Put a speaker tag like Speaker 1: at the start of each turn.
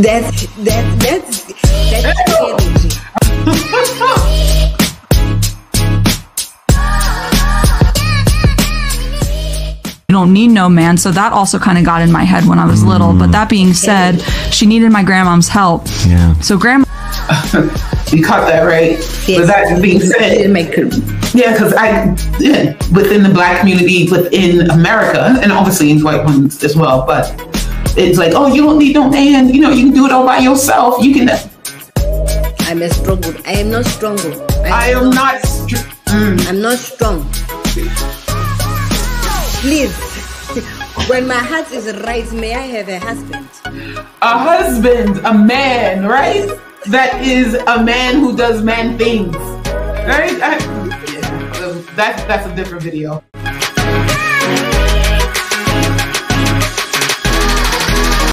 Speaker 1: that's that that's that's energy.
Speaker 2: You don't need no man. So that also kind of got in my head when I was little. But mm. that being said, she needed my grandmom's help.
Speaker 3: Yeah.
Speaker 2: So grandma
Speaker 4: You caught that right. With that being said,
Speaker 1: make it
Speaker 4: yeah, because I yeah, within the black community within America and obviously in white ones as well, but it's like, oh, you don't need no man. You know, you can do it all by yourself. You can.
Speaker 1: I'm a strong. I am not strong.
Speaker 4: I am not. Str- mm.
Speaker 1: I'm not strong. Please, when my heart is right, may I have a husband?
Speaker 4: a husband, a man, right? that is a man who does man things. Right? I, yeah. that's that's a different video.